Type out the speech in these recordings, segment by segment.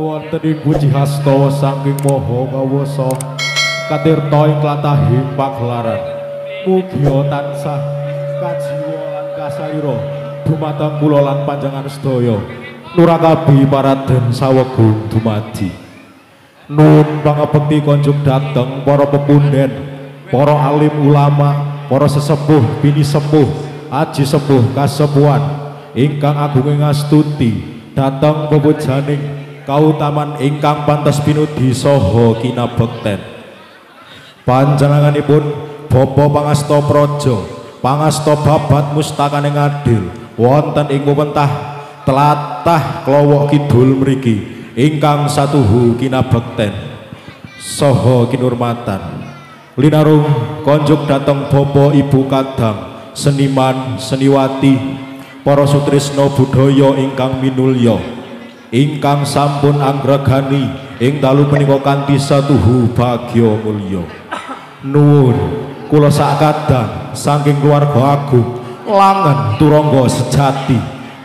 wonten ing puji hasta saking maha kawasa katirta ing tlatahing pagelaran. Mugi tansah kajiwa lan kasaira. Dumateng kula lan panjenengan sedaya. Nurakabi paraden sawegung dumadi. Nun pangabekti konjuk dateng para pepunden para alim ulama para sesepuh bini sepuh aji sepuh kasepuhan ingkang agung ngastuti dateng bebujaning kautaman ingkang pantas pinudi saha kinabekten. Panjenenganipun bapa pangasta praja pangasta babat mustakane adil wonten ing wewentah tlatah klowok kidul mriki ingkang satuhu kinabekten. Saha kinurmatan. Linarung konjuk dateng bapa ibu kadang seniman seniwati para sutrisno budaya ingkang minulya ingkang sampun anggregani ing dalu menika kanthi satuhu bagya mulya. Nuwun kula sakadang saking keluarga agung langen turangga sejati.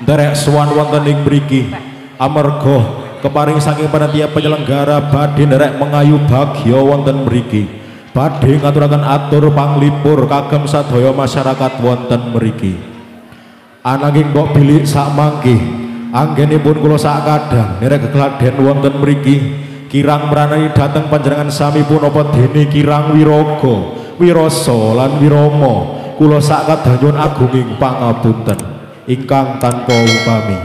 Nderek sowan wonten ing mriki. Amarga keparing saking panitia penyelenggara badhe nderek mengayu bagya wonten mriki. Badhe ngaturaken atur panglipur kagem sadaya masyarakat wonten mriki. Ananging kok bilik sak mangke anggenipun kula sak kadang nderek kegladen wonten mriki. Kirang meranani dateng panjenengan sami pun apa dene kirang wiraga wirasa lan wirama. Kula sak kadang nyuwun agunging pangapunten. Ingkang tanpa upami.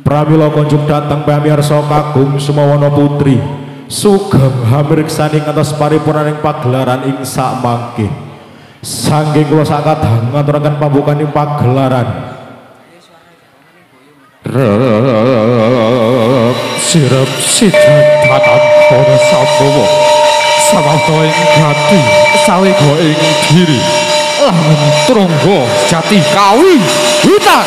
Pramila konjuk dateng pamirsa kagum sumawana putri sugeng hamirksani ngantos paripurnaning pagelaran ing sak mangke. Sangking kula sakadang ngaturaken pambukaning pagelaran. Rep sirep sidhatan para sambawa. Samangta ing gati sawega ing diri. Lamun trungga jati kawi hutan.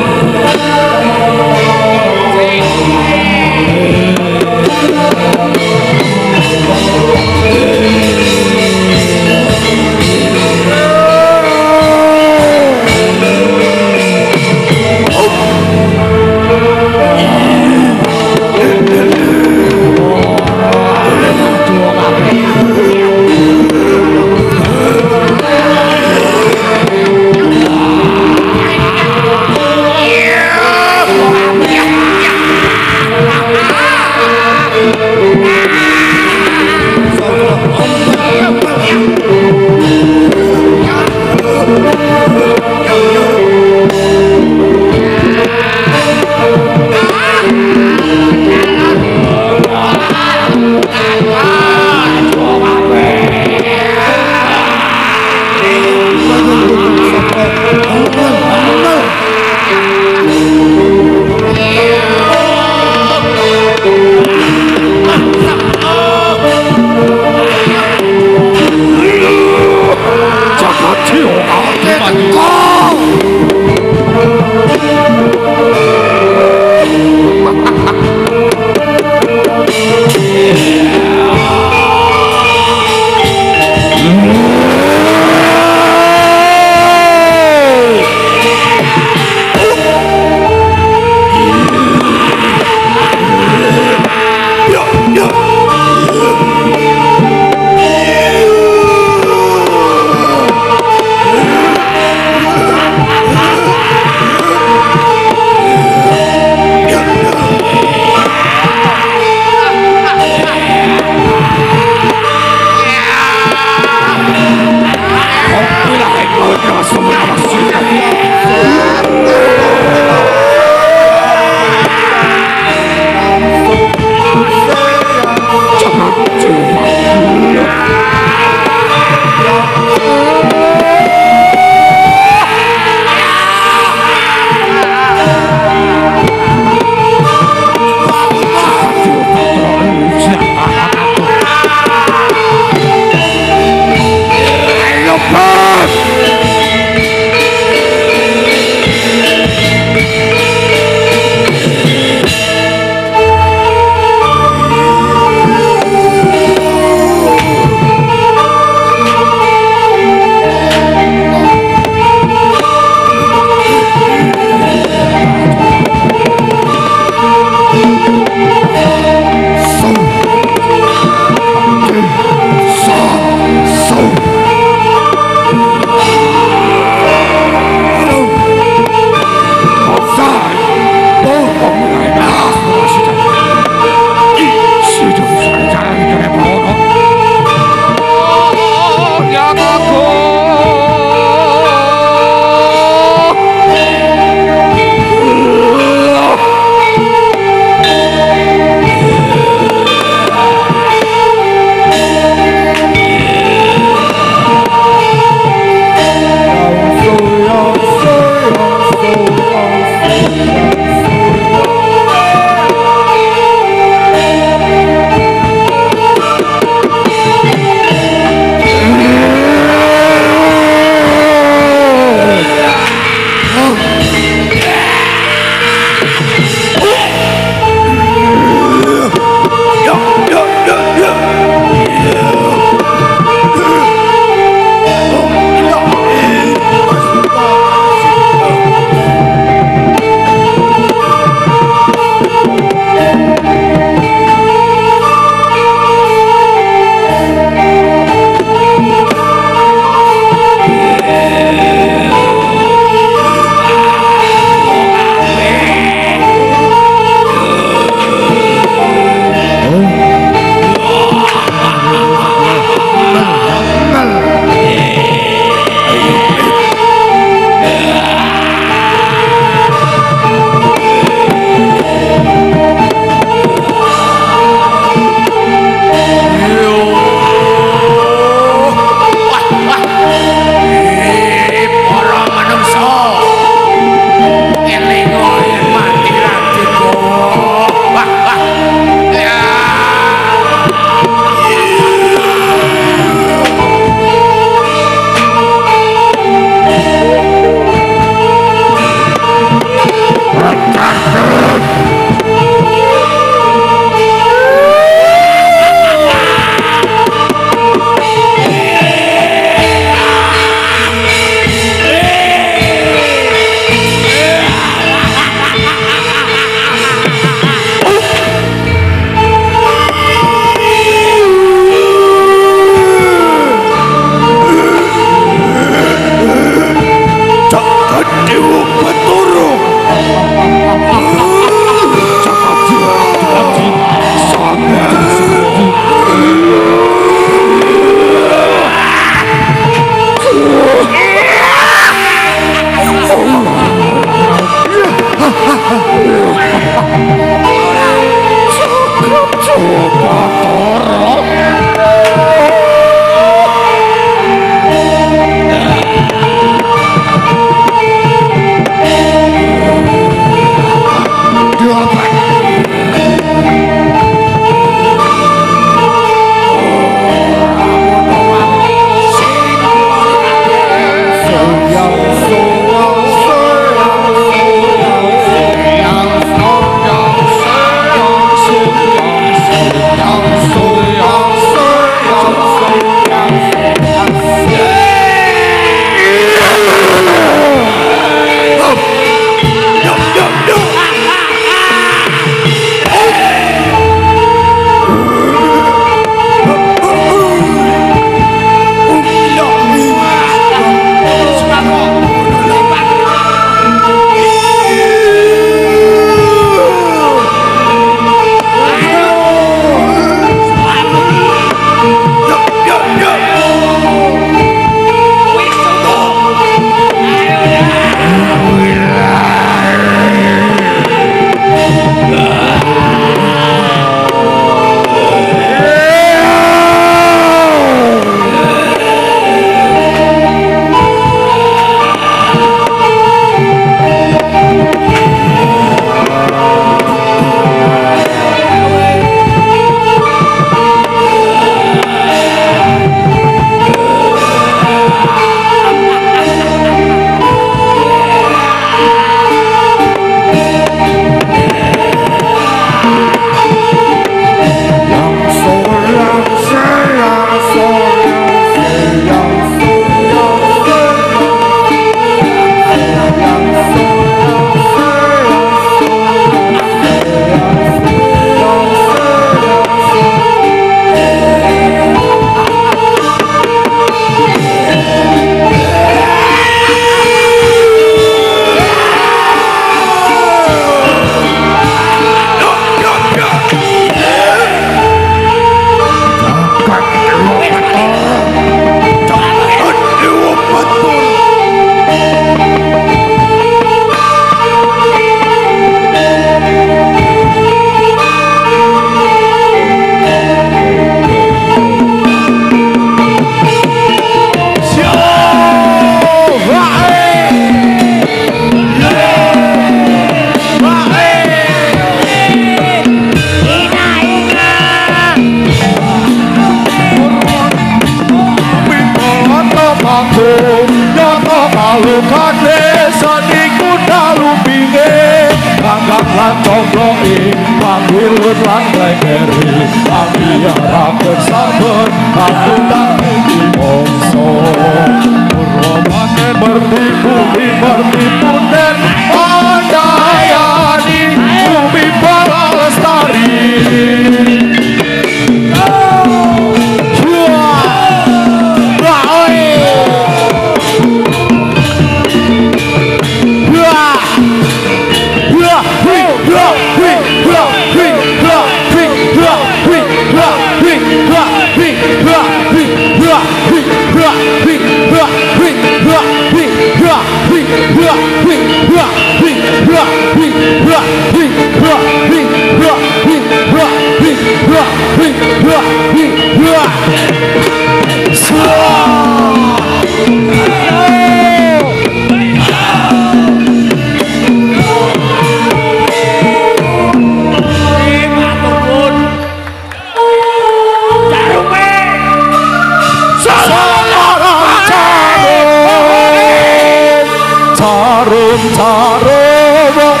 tarovo